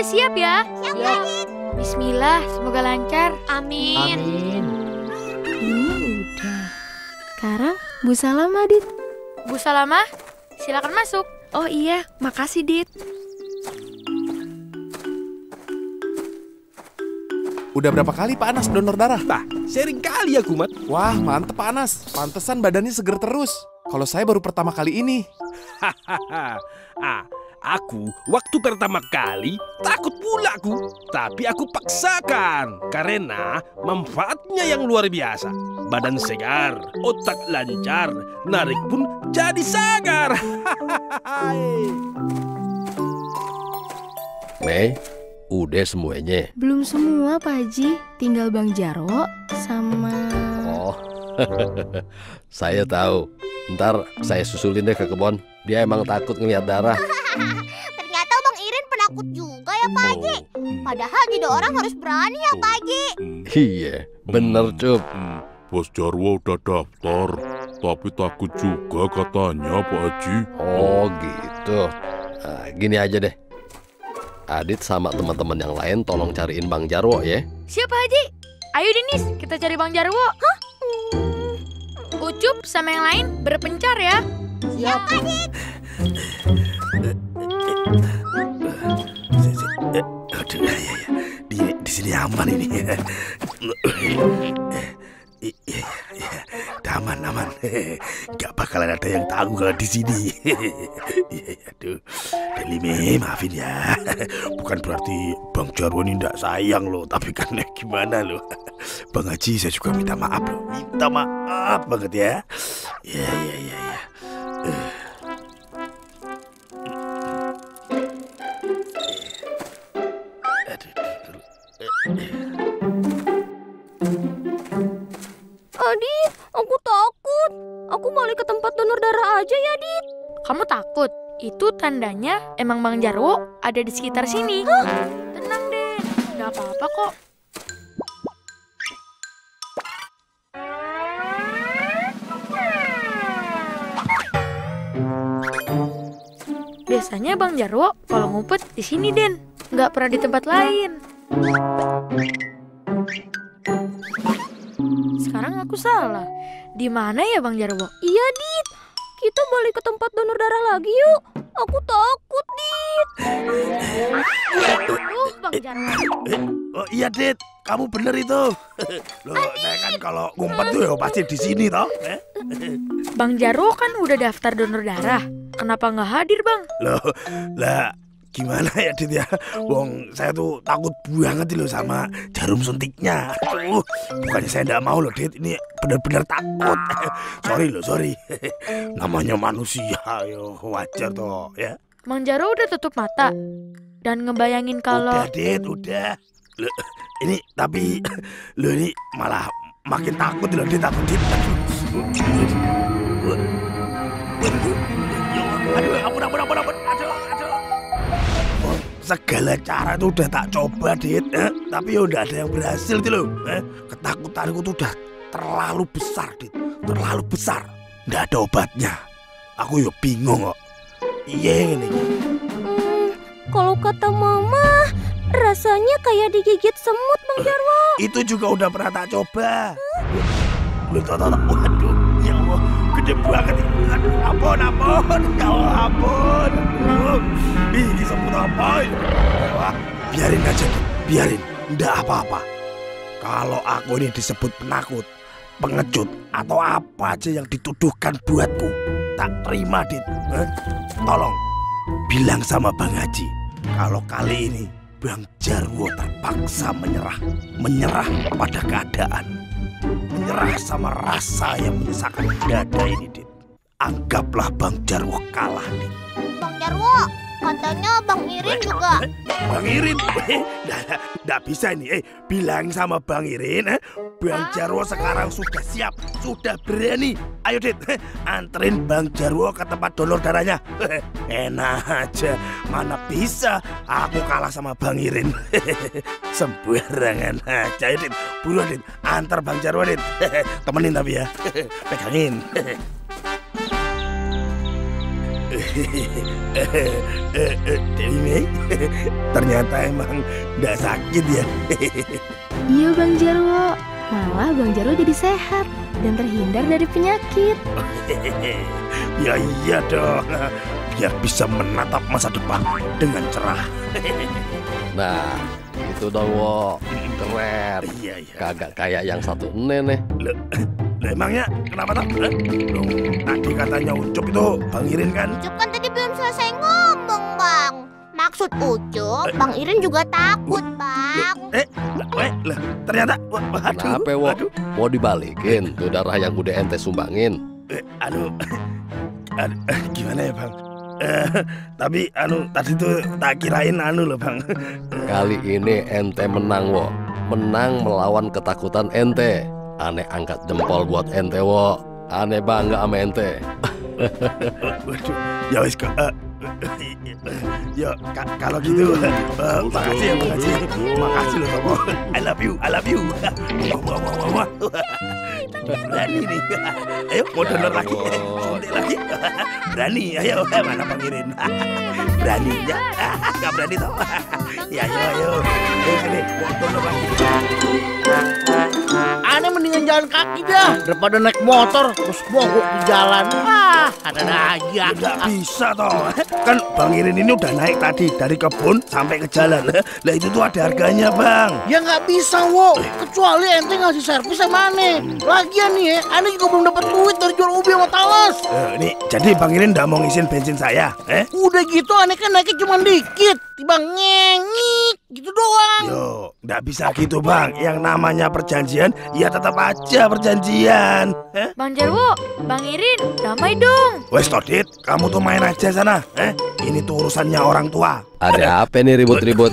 udah siap ya? Siap, ya. Bismillah, semoga lancar. Amin. Amin. Ini udah. Sekarang Bu Salama, Dit. Bu Salama, silakan masuk. Oh iya, makasih, Dit. Udah berapa kali Pak Anas donor darah? Nah, sering kali ya Kumat. Wah, mantep Pak Anas. Pantesan badannya seger terus. Kalau saya baru pertama kali ini. ah, aku waktu pertama kali takut pula aku. Tapi aku paksakan karena manfaatnya yang luar biasa. Badan segar, otak lancar, narik pun jadi sagar. Mei, udah semuanya. Belum semua, Pak Haji. Tinggal Bang Jarwo sama... Oh, saya tahu. Ntar saya susulin deh ke kebun. Dia emang takut ngeliat darah. Ternyata Bang Irin penakut juga ya Pak Haji. Padahal jadi orang harus berani ya Pak Haji. Iya, bener cup. Bos Jarwo udah daftar, tapi takut juga katanya Pak Haji. Oh gitu. Nah, gini aja deh. Adit sama teman-teman yang lain tolong cariin Bang Jarwo ya. Siapa Haji? Ayo Denis, kita cari Bang Jarwo. Hah? Ucup sama yang lain berpencar ya. Siap. Aduh, ya, ya, ya. Di, di sini aman ini. Iya, iya, iya. Aman, aman. Gak bakalan ada yang tahu kalau di sini. Iya, aduh. Delime, maafin ya. Bukan berarti Bang Jarwo ini tidak sayang loh, tapi kan gimana loh. Bang Haji saya juga minta maaf loh. Minta maaf banget ya. Iya, iya, iya, balik ke tempat donor darah aja ya, Dit. Kamu takut? Itu tandanya emang Bang Jarwo ada di sekitar sini. Tenang deh, nggak apa-apa kok. Biasanya Bang Jarwo kalau ngumpet di sini, Den. Nggak pernah di tempat lain. Sekarang aku salah. Di mana ya Bang Jarwo? Iya, Dit. Kita balik ke tempat donor darah lagi yuk. Aku takut, Dit. Tuh, Bang Jarwo. Oh iya Dit, kamu bener itu. Loh, saya kan kalau ngumpet tuh ya pasti di sini toh. Eh? Bang Jarwo kan udah daftar donor darah. Kenapa nggak hadir, Bang? Loh, lah gimana ya Dit ya? Wong saya tuh takut banget loh sama jarum suntiknya. Aduh, bukannya saya nggak mau loh Dit, ini bener-bener takut. sorry loh, sorry. Namanya manusia, yo wajar toh ya. Bang Jarwo udah tutup mata dan ngebayangin kalau Udah Dit, udah. Loh, ini tapi lo ini malah makin takut loh Dit, takut Dit. Aduh. Segala cara tuh udah tak coba, Dit. Eh? Tapi ya udah ada yang berhasil tuh loh. Eh? Ketakutanku tuh udah terlalu besar, Dit. Terlalu besar. Nggak ada obatnya. Aku ya bingung kok. Iya ini. Hmm, kalau kata Mama, rasanya kayak digigit semut, Bang Jarwo. Itu juga udah pernah tak coba. Lu tau tau tau. Waduh, ya Allah, gede banget ini. Aduh, ampun, ampun, ya Allah, ampun. Aduh, Ih, ini semut apa biarin aja, biarin. Nggak apa-apa. Kalau aku ini disebut penakut, pengecut, atau apa aja yang dituduhkan buatku, tak terima, Dit. Eh? Tolong, bilang sama Bang Haji, kalau kali ini Bang Jarwo terpaksa menyerah, menyerah pada keadaan, menyerah sama rasa yang menyisakan dada ini, Dit. Anggaplah Bang Jarwo kalah, Dit. Bang Jarwo, katanya Bang Irin juga. Bang Irin, nggak bisa ini. Eh, bilang sama Bang Irin, eh, Bang Jarwo sekarang sudah siap, sudah berani. Ayo, Dit, eh, anterin Bang Jarwo ke tempat donor darahnya. Enak aja, mana bisa aku kalah sama Bang Irin. Sembarangan aja, Dit. Buruan, Dit, antar Bang Jarwo, Dit. Temenin tapi ya, pegangin. Eh, eh, Dewi Mei, ternyata emang nggak sakit ya. Iya Bang Jarwo, malah Bang Jarwo jadi sehat dan terhindar dari penyakit. ya iya dong, biar bisa menatap masa depan dengan cerah. Nah, itu dong, wo. Keren. Iya iya. Kagak kayak yang satu ene nih. Lah emangnya kenapa tak? Eh? Loh, tadi katanya Ucup itu Bang Irin kan? Ucup kan tadi belum selesai ngomong, Bang. Maksud Ucup, Bang Irin juga takut, Bang. Eh, eh, lah, ternyata, wa- waduh, Kenapa, wo? waduh, Mau dibalikin tuh darah yang udah ente sumbangin. eh, anu, anu, eh, gimana ya bang? Eh, tapi anu tadi tuh tak kirain anu loh bang. Kali ini ente menang, wo. Menang melawan ketakutan ente. Aneh angkat jempol buat ente, wo. Aneh bangga sama ente. Waduh, ya wis kok. eh, ya ka- kalau gitu, eh, makasih ya makasih, makasih loh kamu. I love you, I love you. Wah, wah, wah, wah, wah. Berani nih. Ayo mau donor lagi, suntik lagi. Berani, ayo mana pangirin. Berani ya, nggak berani toh. Ya ayo ayo, ayo sini, mau donor lagi. Aneh mendingan jalan kaki dah daripada naik motor terus mogok di jalan. Ah, ada aja. Nggak bisa toh Kan Bang Irin ini udah naik tadi Dari kebun sampai ke jalan Lah itu tuh ada harganya bang Ya nggak bisa, wo. Kecuali ente ngasih servis sama aneh. Lagian nih, ya, aneh juga belum dapat duit dari jual ubi sama talas. Eh, Nih jadi Bang Irin udah mau ngisiin bensin saya Eh Udah gitu aneh kan naiknya cuma dikit. Tiba ngengik gitu doang. Yo nggak bisa gitu bang Yang namanya perjanjian Ya tetap aja perjanjian Eh Bang Jarwo, Bang Irin, damai dong. Wes Todit Kamu tuh main aja sana Eh Ini tuh urusannya orang tua Ada apa nih ribut-ribut?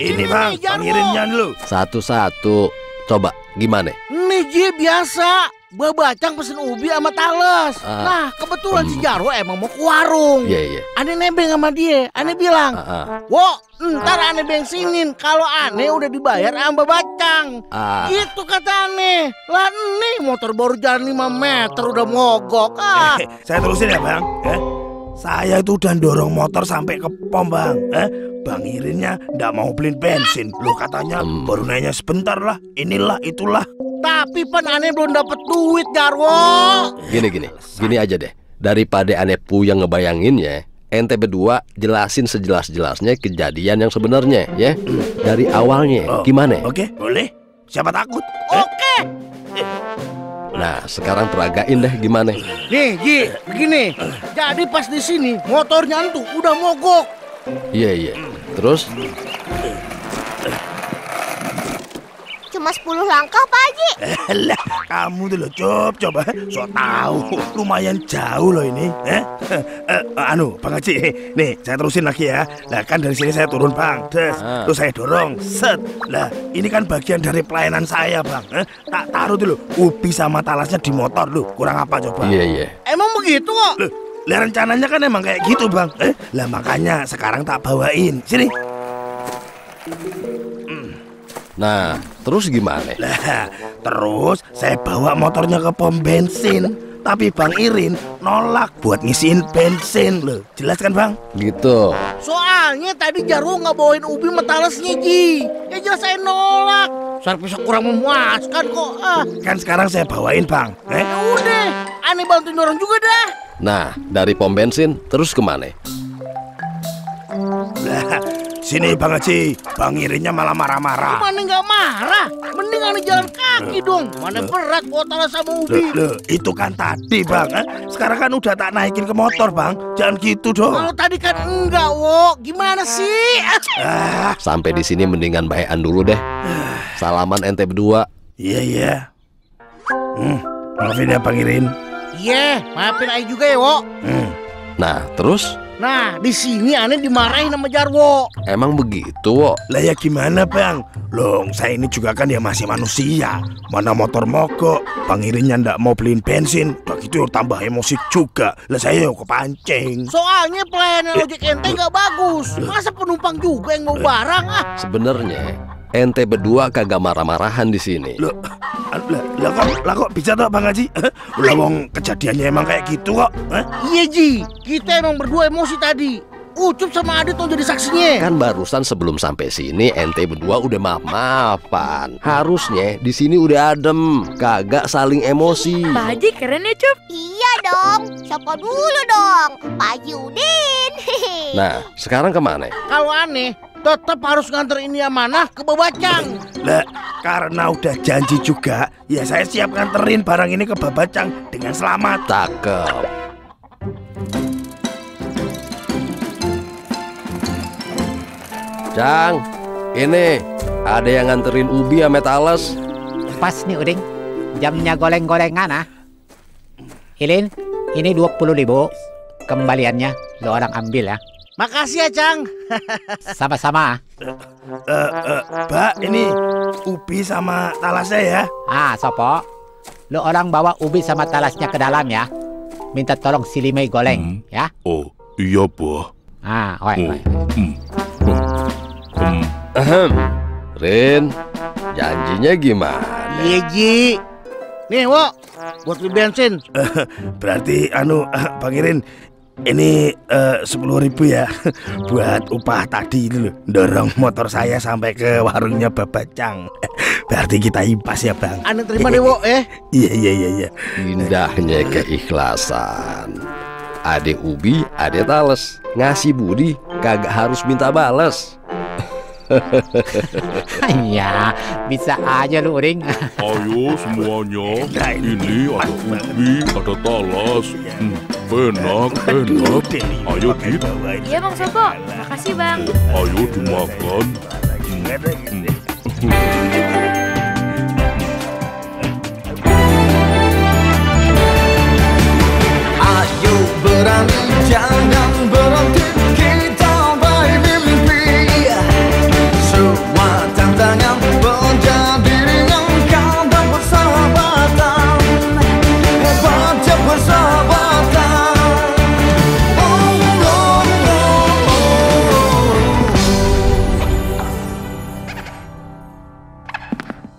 Ini bang Bang Irinnya dulu Satu-satu. Coba, gimana? Nih Ji biasa. Babacang pesen ubi sama talas. Ah. Nah, kebetulan si Jarwo emang mau ke warung. Iya, iya. Aneh nebeng sama dia. Aneh bilang, Ah, ah. Wo, ntar aneh bensinin kalau aneh udah dibayar sama bacang. Ah, Gitu kata aneh. Lah nih motor baru jalan 5 meter udah mogok. Ah, Eh, Saya terusin ya bang eh? Saya itu udah dorong motor sampai ke pom bang eh? Bang Irinnya ndak mau beliin bensin Lo katanya Hmm. baru nanya sebentar lah Inilah itulah tapi pan aneh belum dapet duit Jarwo. gini gini. Gini aja deh. Daripada aneh puyeng ngebayanginnya, ente berdua jelasin sejelas-jelasnya kejadian yang sebenarnya ya. Dari awalnya. Oh. Gimana? Oke boleh Siapa takut Oke. Nah, sekarang peragain deh gimana? Nih Ji, begini. Jadi pas di sini motornya tuh udah mogok. Iya, iya. Terus Cuma 10 langkah, Pak Haji. Lah kamu tuh lo coba coba So tahu lumayan jauh loh ini eh? Eh, Anu Bang Haji Nih saya terusin lagi ya Lah kan dari sini saya turun bang Des, Ah. Terus saya dorong Set Lah ini kan bagian dari pelayanan saya bang eh? Tak taruh dulu Ubi sama talasnya di motor lu Kurang apa coba iya, iya. Emang begitu kok? Loh, lah rencananya kan emang kayak gitu bang eh? Lah makanya sekarang tak bawain Sini Nah, terus gimana? Lah terus saya bawa motornya ke pom bensin Tapi Bang Irin nolak buat ngisiin bensin loh Jelas kan bang? Gitu. Soalnya tadi Jarwo nggak bawain ubi metalasnya Ji. Ya jelas saya nolak. Servisnya kurang memuaskan kok. Ah, Kan sekarang saya bawain bang eh? ya udah. Aneh bantuin orang juga dah. Nah, dari pom bensin terus ke mana? Lah, sini Bang Haji Bang Irinnya malah marah-marah Mana nggak marah? Mending aneh jalan kaki dong. Mana berat talas sama Loh, ubi. loh, itu kan tadi bang eh? Sekarang kan udah tak naikin ke motor bang Jangan gitu dong Kalau tadi kan enggak, wo. Gimana sih? Ah, Sampai di sini mendingan bayan dulu deh. Salaman ente berdua. iya iya hmm, Maafin ya Bang Irin Iya, maafin aja juga ya, wo. hmm. Nah, terus Nah, di sini aneh dimarahin sama Jarwo. emang begitu, wo? Lah ya gimana bang? Loh saya ini juga kan ya masih manusia Mana motor mogok Bang Irinnya ndak mau beliin bensin Udah gitu tambah emosi juga Lah saya yuk kepancing Soalnya pelayanan ojek ente nggak bagus. Masa penumpang juga yang mau barang ah? Sebenarnya ente berdua kagak marah-marahan di sini. Loh, lah, lah kok, lah kok bisa toh Bang Haji? Lah wong kejadiannya emang kayak gitu kok. Hah? Iya Ji, kita emang berdua emosi tadi. Ucup sama Adit tuh jadi saksinya. Kan barusan sebelum sampai sini ente berdua udah maaf-maafan. Harusnya di sini udah adem, kagak saling emosi. Pak Haji keren ya Cup. Iya dong. Siapa dulu dong? Pak Haji Udin. Nah, sekarang ke mana? Kalau aneh, tetap harus nganter ini amanah ke Babacang. Lah, karena udah janji juga, ya saya siap nganterin barang ini ke Babacang dengan selamat. Cakep. Cang, ini ada yang nganterin ubi sama tales. Pas nih Uding, jamnya goleng-golengan ah. Hilin, ini 20 ribu kembaliannya lo orang ambil ya. Makasih ya, Cang. Sama-sama. Eh, eh, Mbak, ini ubi sama talasnya ya. Ah, Sopo. Lo orang bawa ubi sama talasnya ke dalam ya. Minta tolong Silimei goleng ya. Oh, iya, Bah. Ah, oi, Oh, oi. hmm. Hmm. Ahem. Rin, janjinya gimana? Iya, Ji. Nih, Wo, buat beli bensin. Berarti anu Bang Irin ini sepuluh ribu ya buat upah tadi itu loh dorong motor saya sampai ke warungnya Babacang. Berarti kita impas ya Bang. Aneh terima deh, Wo, eh. Iya iya iya iya. Indahnya keikhlasan. Ade ubi, ade tales. Ngasih budi, kagak harus minta bales. Iya, bisa aja lu, Uring. Ayo semuanya, ini ada ubi, ada talas. Hmm, enak, enak. Ayo, Dit. Iya, Bang Sopo. Makasih, Bang. Ayo dimakan. Ayo beranjak